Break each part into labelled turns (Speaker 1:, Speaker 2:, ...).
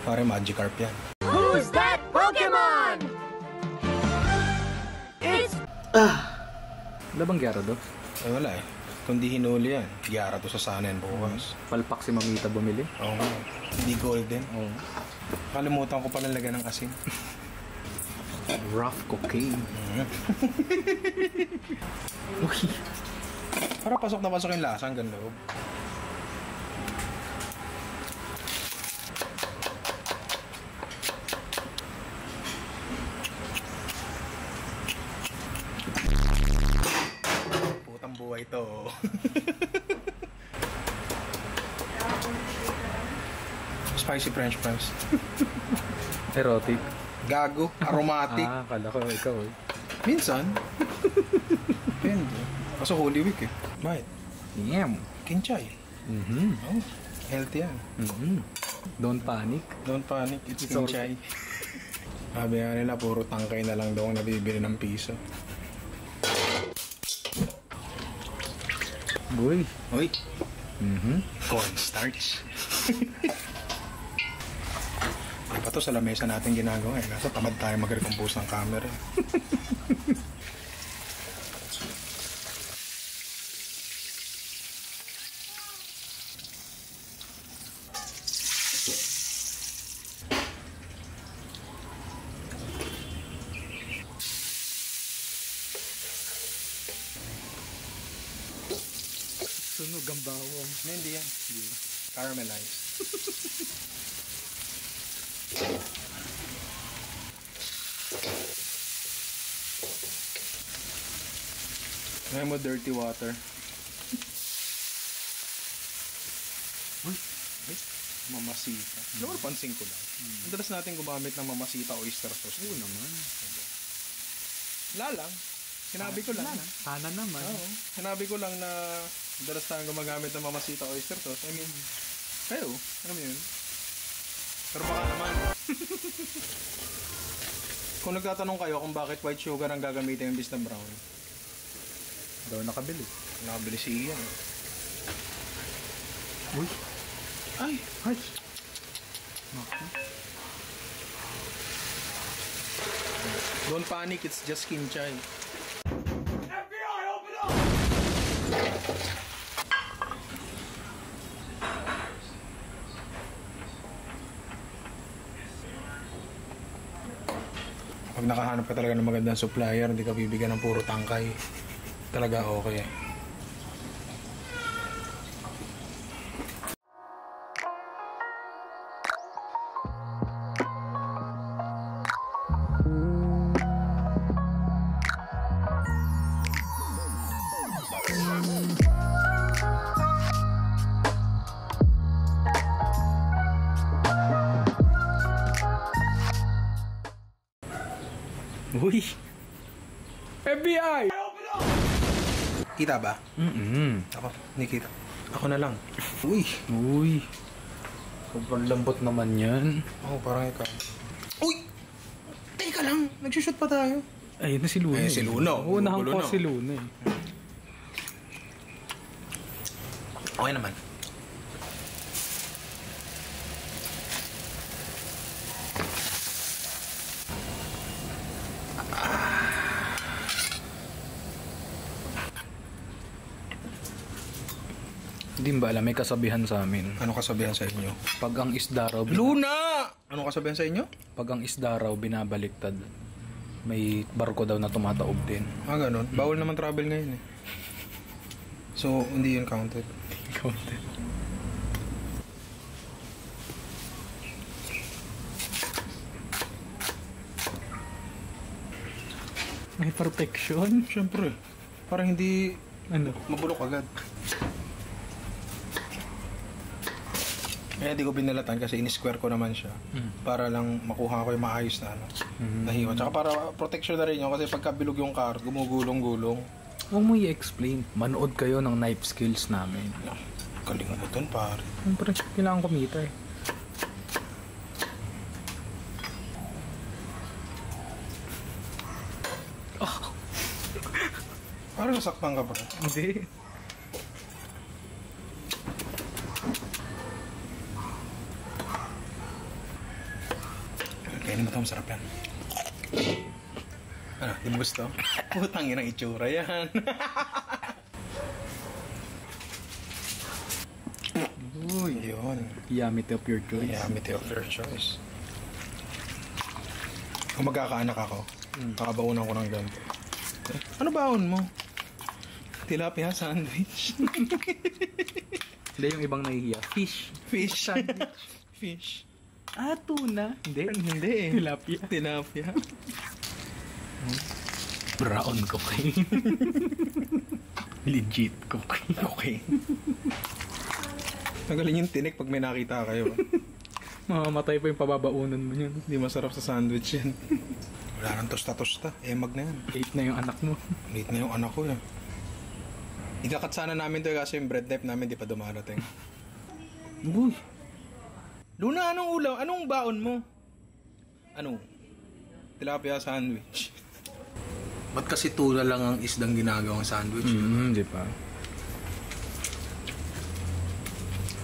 Speaker 1: Pare, Magikarp yan.
Speaker 2: Who's that Pokemon? It's
Speaker 3: Wala bang Gyarados?
Speaker 1: Ay, wala eh. Kung di hinuli yan, Gyara to sa sanin bukas.
Speaker 3: Palpak si Mamita bumili.
Speaker 1: Oo nga. Hindi golden.
Speaker 3: Oo.
Speaker 1: Kalimutan ko pa nalagyan ng asin.
Speaker 3: Rough cocaine. Uy.
Speaker 1: Para pasok na pasok yung lasa hanggang loob. Putang buhay to. Spicy french fries.
Speaker 3: Erotic.
Speaker 1: Gago, aromatic.
Speaker 3: Ah, kala ko ikaw eh.
Speaker 1: Minsan. Depende. Kaso Holy Week eh. Bakit?
Speaker 3: Yam.
Speaker 1: Kinchay.
Speaker 3: Mhm.
Speaker 1: Oh, healthy yan.
Speaker 3: Mhm. Don't panic.
Speaker 1: Don't panic, it's,
Speaker 3: It's
Speaker 1: kinchay. Sabi nga nila, puro tangkay na lang daw ang nabibili ng piso.
Speaker 3: Boy.
Speaker 1: Uy,
Speaker 3: Mhm.
Speaker 1: cornstarch. Di ba to sa lamesa natin ginagawa eh. Kaso tamad tayo mag-recompose ng camera.
Speaker 3: Sunog ang bawang.
Speaker 1: Hindi, hindi yan. Caramelized. Ngayon mo dirty water. Uy, ay, mamasita. Alam mo, pansin ko lang. Ang dalas natin gumamit ng mamasita oyster sauce.
Speaker 3: Oo naman.
Speaker 1: Wala lang. Sinabi ko lang.
Speaker 3: Sana naman.
Speaker 1: Oo. Sinabi ko lang na dalas tayong gumagamit ng mamasita oyster sauce. I mean, kayo, alam mo yun. Pero baka naman. kung nagtatanong kayo kung bakit white sugar ang gagamitin imbis ng brown,
Speaker 3: Daw nakabili.
Speaker 1: nakabili si Ian.
Speaker 3: Uy.
Speaker 1: Ay,
Speaker 3: Ay.
Speaker 1: don't panic, it's just kinchay. Pag nakahanap ka talaga ng magandang supplier, hindi ka bibigyan ng puro tangkay. Talaga okay.
Speaker 3: Uy. FBI!
Speaker 1: Kita ba?
Speaker 3: Mm-mm.
Speaker 1: Ako, hindi kita. Ako na lang. Uy!
Speaker 3: Uy. Sobrang lambot naman yan.
Speaker 1: Oo, parang ikaw. Uy! Teka lang, nagsushoot pa tayo.
Speaker 3: Ayun na si Luna.
Speaker 1: Ayun si Luna.
Speaker 3: Oo, nahan
Speaker 1: Gulo
Speaker 3: ko
Speaker 1: na.
Speaker 3: si Luna eh.
Speaker 1: Okay naman.
Speaker 3: Alam, may kasabihan sa amin.
Speaker 1: Ano kasabihan sa inyo?
Speaker 3: Pag ang isda raw, bin-
Speaker 1: Luna! Ano kasabihan sa inyo?
Speaker 3: pag ang isda raw binabaliktad, may barko daw na tumataob din.
Speaker 1: Ah, ganun. Bawal naman travel ngayon eh. So, hindi yun counted.
Speaker 3: Din. May protection?
Speaker 1: Siyempre. Parang hindi
Speaker 3: Ano?
Speaker 1: mabulok agad. Kaya di ko binalatan kasi in-square ko naman siya. Para lang makuha ko yung maayos na ano. Na hiwa. Tsaka para protection na rin yun kasi pagka bilog yung car, gumugulong-gulong.
Speaker 3: Huwag mo i-explain. Manood kayo ng knife skills namin.
Speaker 1: Kalimutan pare.
Speaker 3: Siyempre, kailangan kumita eh.
Speaker 1: Parang nasaktan ka pa.
Speaker 3: Hindi.
Speaker 1: Kainin mo to, masarap yan. Ano, di mo gusto? Putang inang itsura yan. Uy, yun.
Speaker 3: Tea of your choice.
Speaker 1: Tea of your choice. Kung magkakaanak ako, kakabaunan ko ng ganito. Ano baon mo? Tilapia sandwich.
Speaker 3: Hindi, yung ibang nahihiya. Fish.
Speaker 1: Fish.
Speaker 3: Sandwich.
Speaker 1: Fish.
Speaker 3: Ah, tuna. Hindi.
Speaker 1: Hindi eh.
Speaker 3: Tilapia.
Speaker 1: Tilapia.
Speaker 3: Brown cocaine. Legit cocaine.
Speaker 1: Okay. Tanggalin yung tinik pag may nakita kayo.
Speaker 3: Mamamatay pa yung pababaunan mo yun.
Speaker 1: Hindi masarap sa sandwich yan. Wala nang tosta-tosta. Emag na yan.
Speaker 3: Eight na yung anak mo.
Speaker 1: Late na yung anak ko yan. Ikakat sana namin to kasi yung bread type namin di pa dumarating.
Speaker 3: Uy.
Speaker 1: Luna, anong ulam? Anong baon mo? Ano? Tilapia sandwich. Ba't kasi tula lang ang isdang ginagawang sandwich?
Speaker 3: Mm, di pa.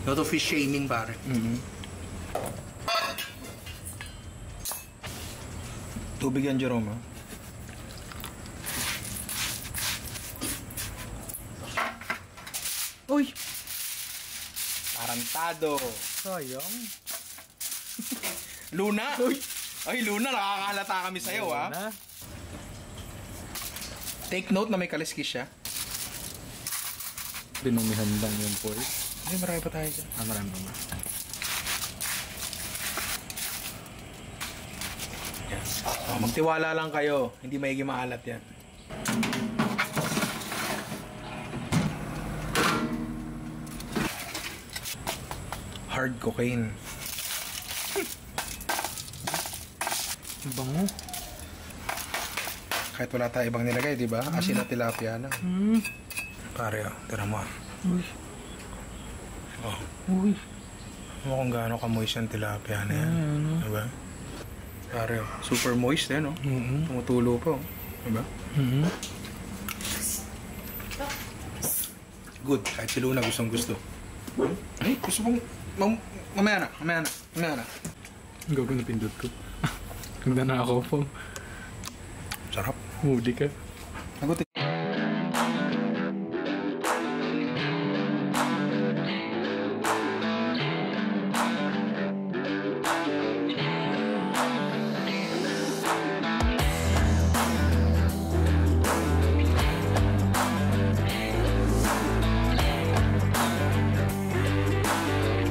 Speaker 1: No to fish shaming pare.
Speaker 3: Mm-hmm.
Speaker 1: Tubig yan, Jerome, ha?
Speaker 3: Uy.
Speaker 1: Tarantado.
Speaker 3: Sayang.
Speaker 1: Luna! Ay, Luna, nakakahalata kami sa'yo, ha?
Speaker 3: Na.
Speaker 1: Take note na may kaliskis siya.
Speaker 3: Dinumihan lang yun po eh.
Speaker 1: Hindi, marami pa tayo dyan.
Speaker 3: Ah, marami pa ba?
Speaker 1: Oh, magtiwala lang kayo. Hindi maigi maalat yan. Hard cocaine.
Speaker 3: Ang bango.
Speaker 1: Kahit wala tayo ibang nilagay, di ba? Asin at tilapia lang.
Speaker 3: Mm.
Speaker 1: Pare, oh, tira mo. ah.
Speaker 3: Uy.
Speaker 1: Oh,
Speaker 3: Uy.
Speaker 1: mo kung gaano ka moist yung tilapia na yan.
Speaker 3: Ano?
Speaker 1: Diba? Pare, oh, super moist yan, oh.
Speaker 3: Mm-hmm.
Speaker 1: Tumutulo pa, oh. Diba?
Speaker 3: Mm-hmm.
Speaker 1: Good. Kahit si Luna gustong gusto. Ay, gusto mong... Mam mamaya na, mamaya na, mamaya na.
Speaker 3: Gago na pindot ko. Nagdana ako po.
Speaker 1: Sarap.
Speaker 3: Huli ka.